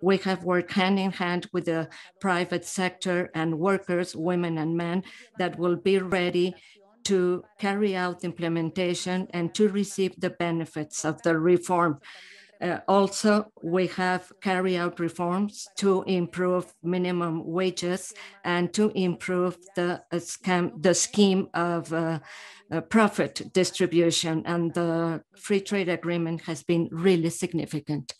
We have worked hand in hand with the private sector and workers, women and men, that will be ready to carry out implementation and to receive the benefits of the reform. Uh, also, we have carried out reforms to improve minimum wages and to improve the, uh, scam, the scheme of uh, uh profit distribution. And the free trade agreement has been really significant.